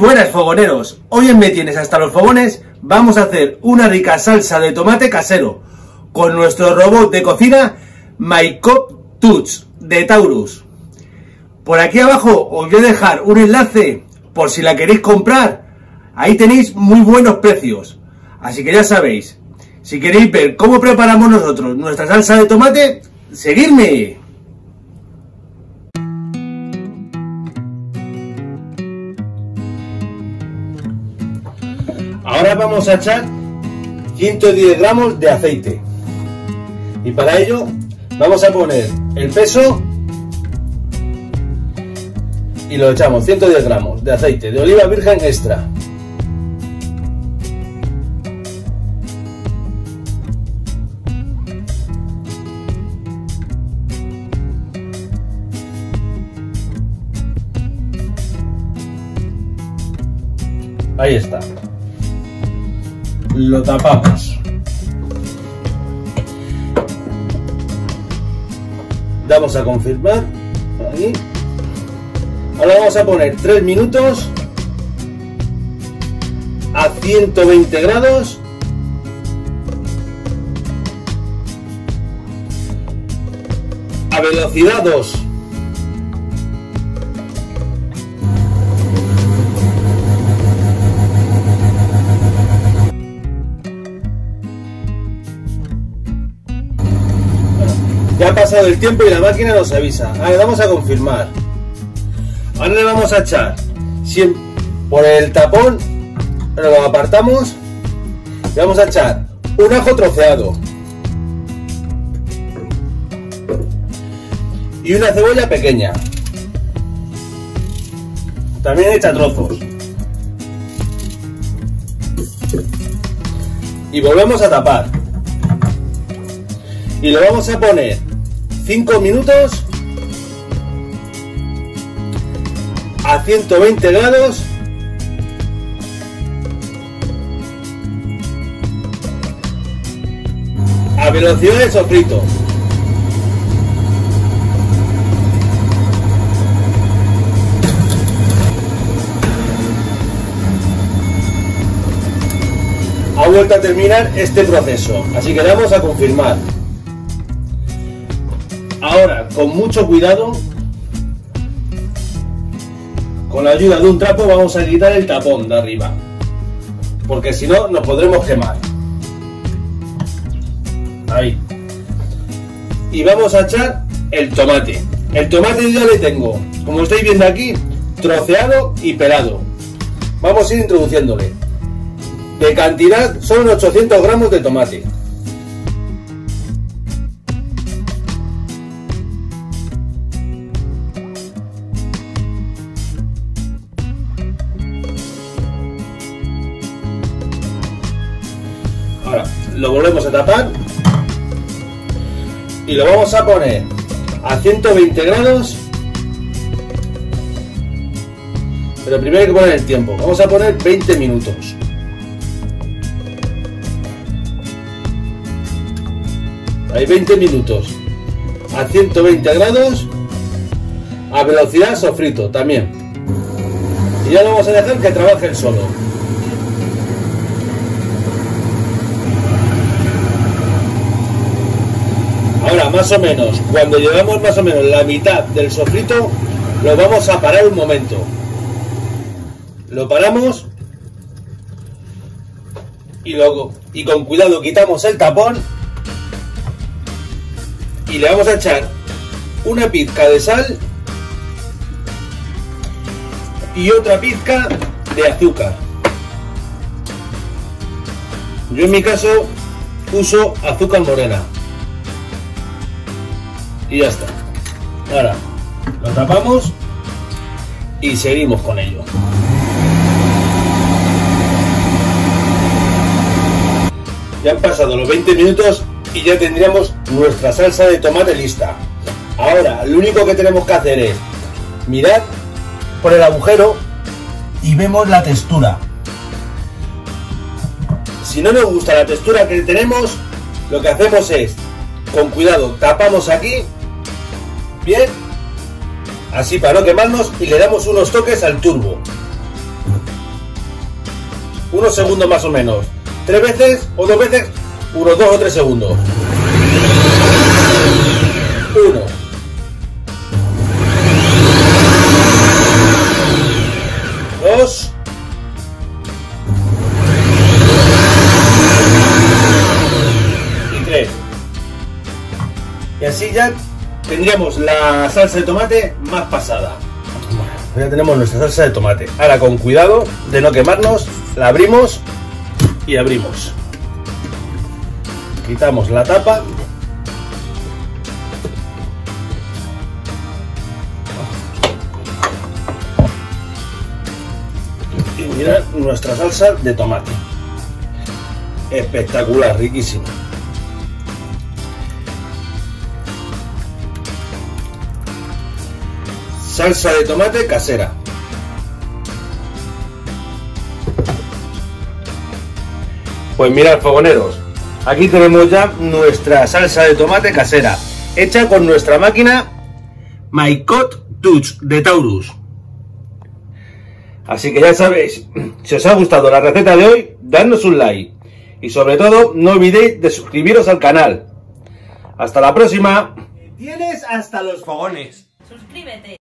buenas fogoneros, hoy en Me Tienes hasta los fogones vamos a hacer una rica salsa de tomate casero con nuestro robot de cocina MyCop Touch de Taurus. Por aquí abajo os voy a dejar un enlace por si la queréis comprar, ahí tenéis muy buenos precios, así que ya sabéis, si queréis ver cómo preparamos nosotros nuestra salsa de tomate, seguidme. Vamos a echar 110 gramos de aceite. Y para ello vamos a poner el peso y lo echamos 110 gramos de aceite de oliva virgen extra. Ahí está lo tapamos. Damos a confirmar. Ahí. Ahora vamos a poner 3 minutos a 120 grados. A velocidad 2. Pasado el tiempo y la máquina nos avisa. Ahora vamos a confirmar. Ahora le vamos a echar por el tapón, lo apartamos. Le vamos a echar un ajo troceado. Y una cebolla pequeña. También echa trozos. Y volvemos a tapar. Y le vamos a poner 5 minutos a 120 grados a velocidad de sofrito. Ha vuelto a terminar este proceso, así que vamos a confirmar. Ahora, con mucho cuidado, con la ayuda de un trapo vamos a quitar el tapón de arriba, porque si no nos podremos quemar. Ahí. Y vamos a echar el tomate. El tomate yo le tengo, como estáis viendo aquí, troceado y pelado. Vamos a ir introduciéndole. De cantidad son 800 gramos de tomate. Lo volvemos a tapar y lo vamos a poner a 120 grados. Pero primero hay que poner el tiempo. Vamos a poner 20 minutos. Hay 20 minutos a 120 grados a velocidad sofrito también. Y ya lo vamos a dejar que trabaje el solo. Ahora, más o menos, cuando llevamos más o menos la mitad del sofrito, lo vamos a parar un momento. Lo paramos y, luego, y con cuidado quitamos el tapón y le vamos a echar una pizca de sal y otra pizca de azúcar. Yo en mi caso uso azúcar morena y ya está. Ahora lo tapamos y seguimos con ello. Ya han pasado los 20 minutos y ya tendríamos nuestra salsa de tomate lista. Ahora, lo único que tenemos que hacer es mirar por el agujero y vemos la textura. Si no nos gusta la textura que tenemos, lo que hacemos es, con cuidado, tapamos aquí Bien, así para no quemarnos y le damos unos toques al turbo. unos segundos más o menos. Tres veces o dos veces, unos dos o tres segundos. Uno. Dos. Y tres. Y así ya tendríamos la salsa de tomate más pasada. Ya tenemos nuestra salsa de tomate. Ahora con cuidado de no quemarnos, la abrimos y abrimos. Quitamos la tapa. Y mirad nuestra salsa de tomate. Espectacular, riquísima. Salsa de tomate casera. Pues mirad, fogoneros, aquí tenemos ya nuestra salsa de tomate casera, hecha con nuestra máquina Maicot Touch de Taurus. Así que ya sabéis, si os ha gustado la receta de hoy, dadnos un like. Y sobre todo, no olvidéis de suscribiros al canal. Hasta la próxima. Tienes hasta los fogones. Suscríbete.